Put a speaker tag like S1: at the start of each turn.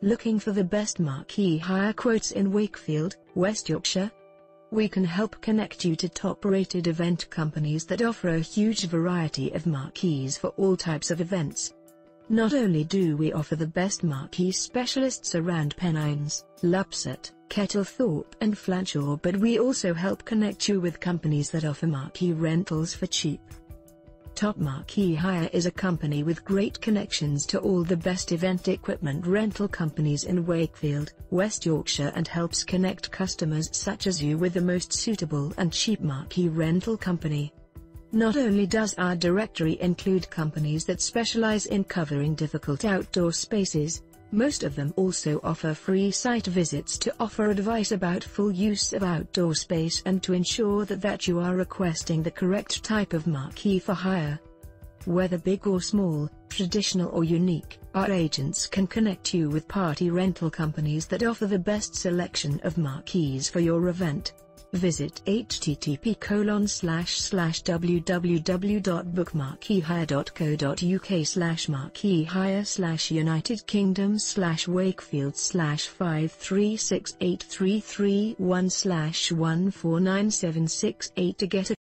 S1: Looking for the best marquee hire quotes in Wakefield, West Yorkshire? We can help connect you to top-rated event companies that offer a huge variety of marquees for all types of events. Not only do we offer the best marquee specialists around Pennines, Lupset, Kettlethorpe and Flanshaw but we also help connect you with companies that offer marquee rentals for cheap. Top Marquee Hire is a company with great connections to all the best event equipment rental companies in Wakefield, West Yorkshire and helps connect customers such as you with the most suitable and cheap marquee rental company. Not only does our directory include companies that specialize in covering difficult outdoor spaces, most of them also offer free site visits to offer advice about full use of outdoor space and to ensure that, that you are requesting the correct type of marquee for hire. Whether big or small, traditional or unique, our agents can connect you with party rental companies that offer the best selection of marquees for your event. Visit http colon slash slash www.bookmarqueehire.co.uk slash marqueehire slash United Kingdom slash Wakefield slash 5368331 slash 149768 to get a